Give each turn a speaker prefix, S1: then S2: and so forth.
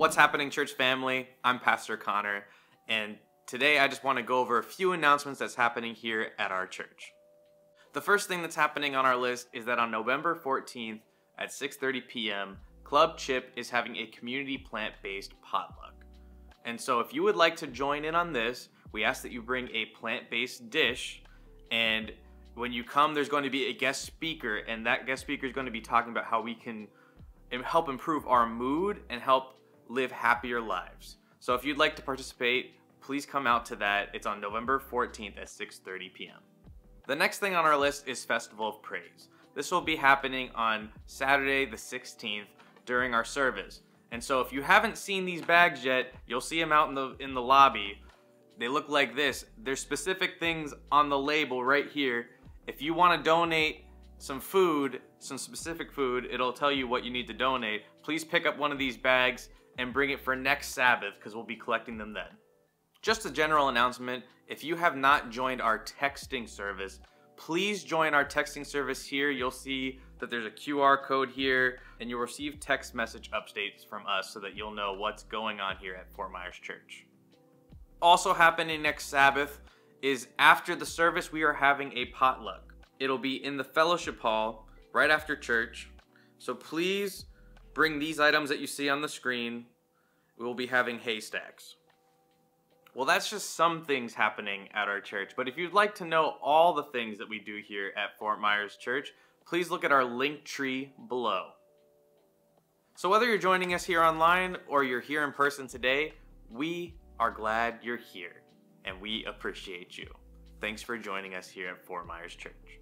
S1: What's happening, church family? I'm Pastor Connor, and today I just want to go over a few announcements that's happening here at our church. The first thing that's happening on our list is that on November 14th at 6:30 p.m., Club Chip is having a community plant-based potluck. And so if you would like to join in on this, we ask that you bring a plant-based dish and when you come there's going to be a guest speaker and that guest speaker is going to be talking about how we can help improve our mood and help live happier lives. So if you'd like to participate, please come out to that. It's on November 14th at 6:30 p.m. The next thing on our list is Festival of Praise. This will be happening on Saturday the 16th during our service. And so if you haven't seen these bags yet, you'll see them out in the in the lobby. They look like this. There's specific things on the label right here. If you want to donate some food, some specific food, it'll tell you what you need to donate. Please pick up one of these bags and bring it for next Sabbath because we'll be collecting them then. Just a general announcement, if you have not joined our texting service, please join our texting service here. You'll see that there's a QR code here and you'll receive text message updates from us so that you'll know what's going on here at Fort Myers Church. Also happening next Sabbath is after the service, we are having a potluck. It'll be in the fellowship hall right after church. So please bring these items that you see on the screen. We will be having haystacks. Well, that's just some things happening at our church, but if you'd like to know all the things that we do here at Fort Myers Church, please look at our Linktree below. So whether you're joining us here online or you're here in person today, we are glad you're here and we appreciate you. Thanks for joining us here at Fort Myers Church.